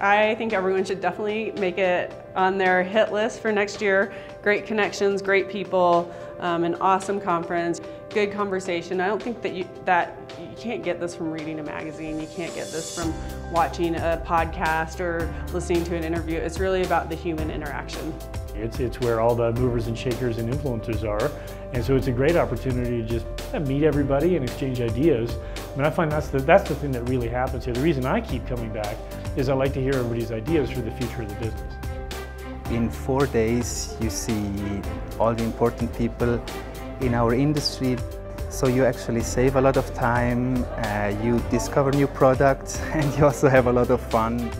I think everyone should definitely make it on their hit list for next year. Great connections, great people, um, an awesome conference, good conversation. I don't think that you, that you can't get this from reading a magazine. You can't get this from watching a podcast or listening to an interview. It's really about the human interaction. It's, it's where all the movers and shakers and influencers are. And so it's a great opportunity to just meet everybody and exchange ideas. I mean, I find that's the, that's the thing that really happens here. The reason I keep coming back is I like to hear everybody's ideas for the future of the business. In four days, you see all the important people in our industry. So you actually save a lot of time, uh, you discover new products, and you also have a lot of fun.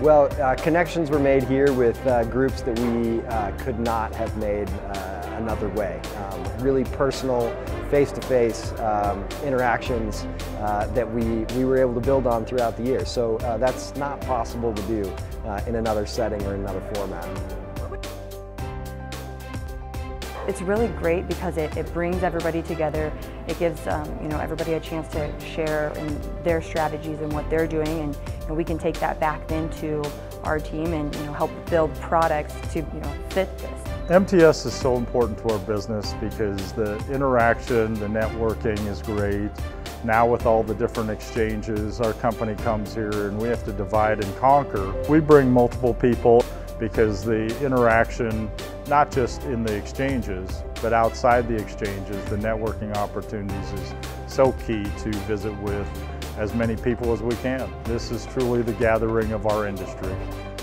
Well, uh, connections were made here with uh, groups that we uh, could not have made uh, another way. Um, really personal, face-to-face -face, um, interactions uh, that we, we were able to build on throughout the year. So uh, that's not possible to do in another setting or another format. It's really great because it, it brings everybody together. It gives um, you know everybody a chance to share in their strategies and what they're doing, and you know, we can take that back into our team and you know help build products to you know fit this. MTS is so important to our business because the interaction, the networking is great. Now with all the different exchanges, our company comes here and we have to divide and conquer. We bring multiple people because the interaction not just in the exchanges, but outside the exchanges, the networking opportunities is so key to visit with as many people as we can. This is truly the gathering of our industry.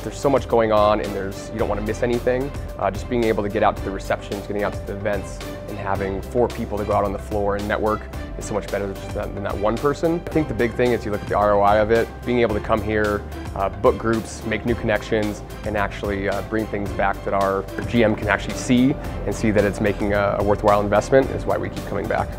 There's so much going on and there's you don't want to miss anything. Uh, just being able to get out to the receptions, getting out to the events, and having four people to go out on the floor and network is so much better than that one person. I think the big thing is you look at the ROI of it, being able to come here, uh, book groups, make new connections, and actually uh, bring things back that our GM can actually see and see that it's making a, a worthwhile investment is why we keep coming back.